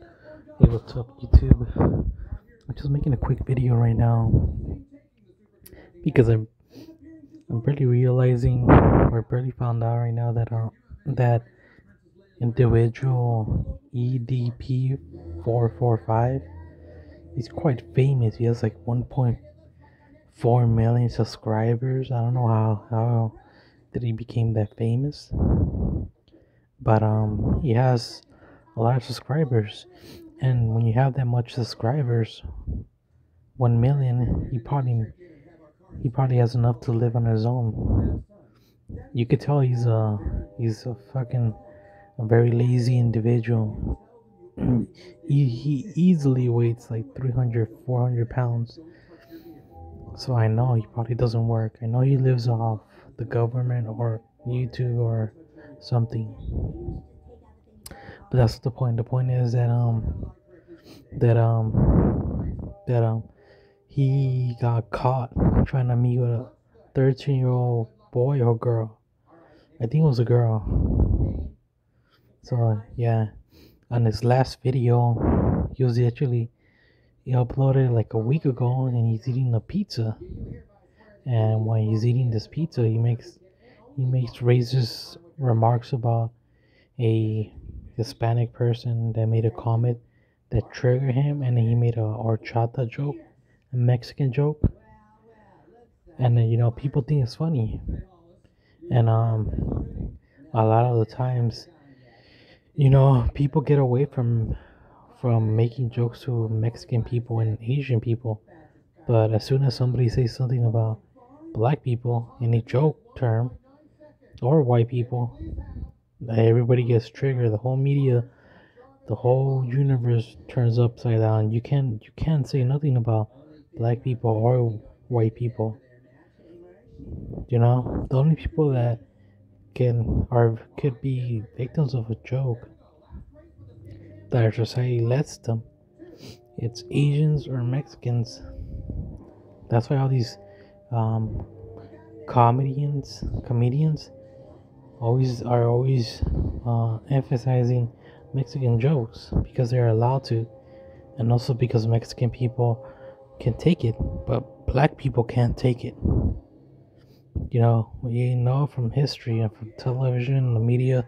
Hey, what's up, YouTube? I'm just making a quick video right now because I'm I'm barely realizing or barely found out right now that our that individual EDP four four five he's quite famous. He has like 1.4 million subscribers. I don't know how how did he became that famous, but um he has a lot of subscribers and when you have that much subscribers, one million, he probably he probably has enough to live on his own. You could tell he's a he's a fucking a very lazy individual. he, he easily weighs like 300 400 pounds so i know he probably doesn't work i know he lives off the government or youtube or something but that's the point. The point is that um that um that um he got caught trying to meet with a 13 year old boy or girl. I think it was a girl. So yeah, on his last video, he was actually he uploaded like a week ago, and he's eating a pizza. And when he's eating this pizza, he makes he makes racist remarks about a Hispanic person that made a comment that triggered him, and he made a horchata joke, a Mexican joke, and you know people think it's funny, and um, a lot of the times, you know, people get away from from making jokes to Mexican people and Asian people, but as soon as somebody says something about black people in a joke term or white people everybody gets triggered. The whole media the whole universe turns upside down. You can't you can't say nothing about black people or white people. You know? The only people that can or could be victims of a joke that our society lets them. It's asians or mexicans. That's why all these um, comedians comedians always are always uh, emphasizing Mexican jokes because they're allowed to, and also because Mexican people can take it, but black people can't take it. You know, we know from history and from television and the media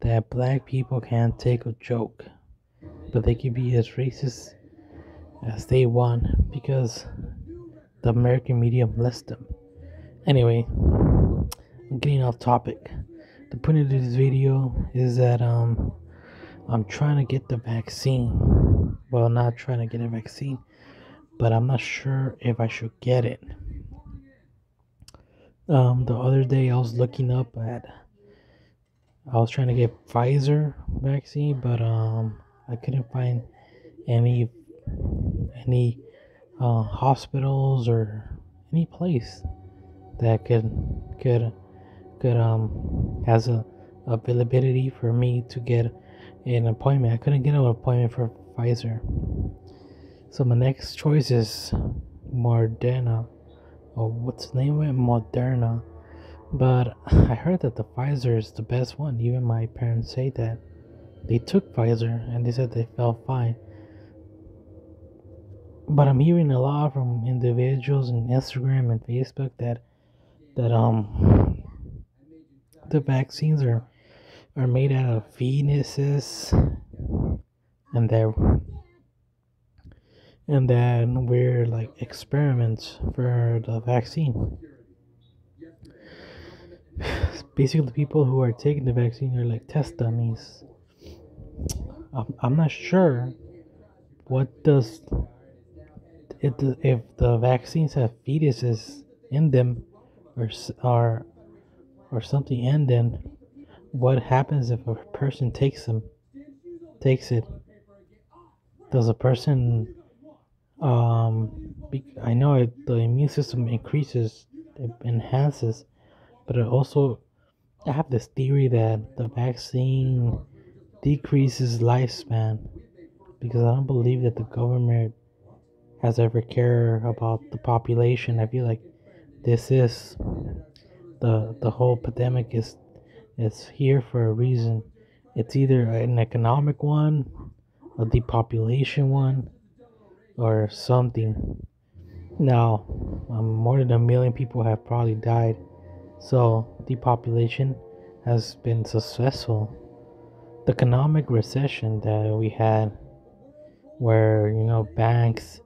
that black people can't take a joke, but they can be as racist as they want because the American media lets them. Anyway, I'm getting off topic the point of this video is that um I'm trying to get the vaccine. Well, not trying to get a vaccine, but I'm not sure if I should get it. Um, the other day I was looking up at. I was trying to get Pfizer vaccine, but um, I couldn't find any any uh, hospitals or any place that could could could um has a availability for me to get an appointment. I couldn't get an appointment for Pfizer. So my next choice is Moderna. Or what's the name of it? Moderna. But I heard that the Pfizer is the best one. Even my parents say that. They took Pfizer and they said they felt fine. But I'm hearing a lot from individuals on Instagram and Facebook that that um the vaccines are are made out of fetuses and they're and then we're like experiments for the vaccine. Basically the people who are taking the vaccine are like test dummies. I'm, I'm not sure what does it if the vaccines have fetuses in them or are or something and then what happens if a person takes them takes it? Does a person um i know it, the immune system increases it enhances but it also i have this theory that the vaccine decreases lifespan because i don't believe that the government has ever cared about the population. I feel like this is the the whole pandemic is is here for a reason. It's either an economic one, a depopulation one or something. Now, um, more than a million people have probably died, so depopulation has been successful. The economic recession that we had, where you know banks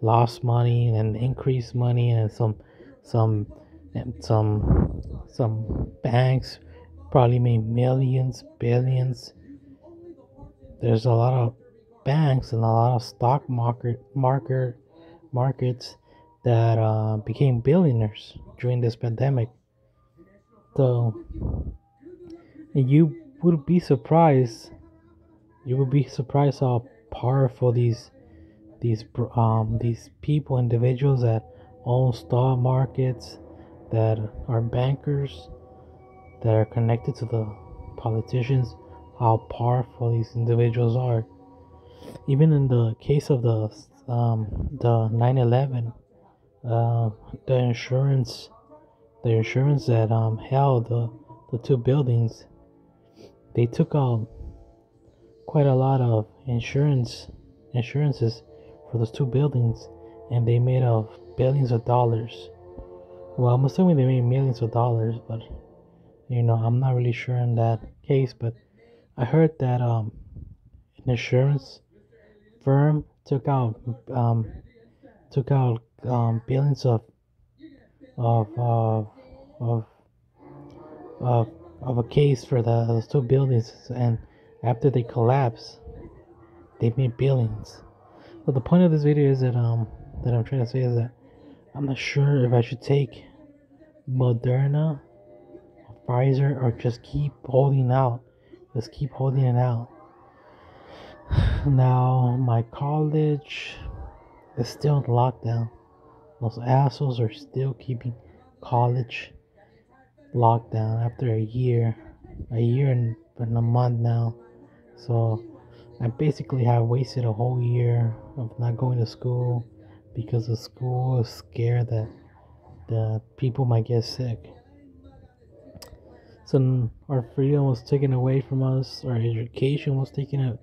lost money and increased money, and some some and some some banks probably made millions, billions. There's a lot of banks and a lot of stock market market markets that uh, became billionaires during this pandemic. So you would be surprised. You would be surprised how powerful these these um these people individuals that own stock markets that are bankers that are connected to the politicians how powerful these individuals are even in the case of the um, the 9/11, uh, the insurance, the insurance that um, held the the two buildings, they took out quite a lot of insurance insurances for those two buildings, and they made of billions of dollars. Well, I'm assuming they made millions of dollars, but you know, I'm not really sure in that case. But I heard that um, insurance firm took out um, took out um, billions of of uh, of of of a case for the, those two buildings, and after they collapsed, they made billions. But the point of this video is that um that I'm trying to say is that I'm not sure if I should take Moderna, Pfizer, or just keep holding out. Just keep holding it out. Now, my college is still in lockdown. Those assholes are still keeping college locked down after a year, a year and, and a month now. So, I basically have wasted a whole year of not going to school because the school is scared that the people might get sick. So our freedom was taken away from us, our education was taken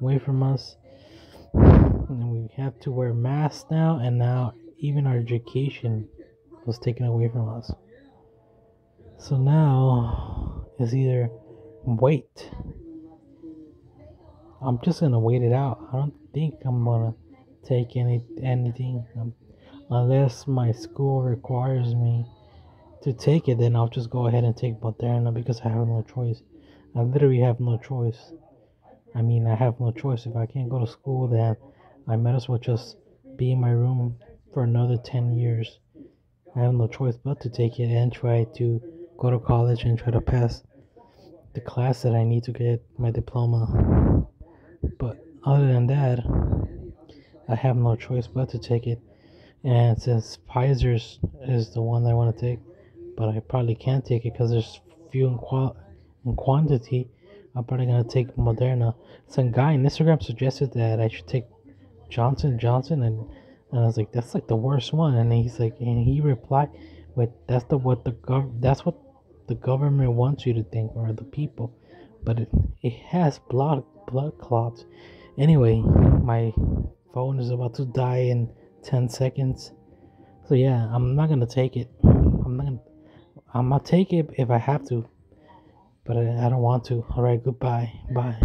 away from us. And we have to wear masks now, and now even our education was taken away from us. So now it's either wait. I'm just gonna wait it out. I don't think I'm gonna take any anything um, unless my school requires me to take it. Then I'll just go ahead and take Moderna because I have no choice. I literally have no choice. I mean, I have no choice. If I can't go to school, then I might as well just be in my room for another 10 years. I have no choice but to take it and try to go to college and try to pass the class that I need to get my diploma. But other than that, I have no choice but to take it. And since Pfizer's is the one I want to take, but I probably can't take it because there's few in, qual- in quantity I'm probably gonna take Moderna. Some guy on Instagram suggested that I should take Johnson Johnson, and, and I was like, that's like the worst one. And he's like, and he replied, with that's the what the gov that's what the government wants you to think or the people, but it it has blood blood clots. Anyway, my phone is about to die in ten seconds. So yeah, I'm not gonna take it. I'm not gonna. I'm gonna take it if I have to but I, I don't want to. All right, goodbye. Bye.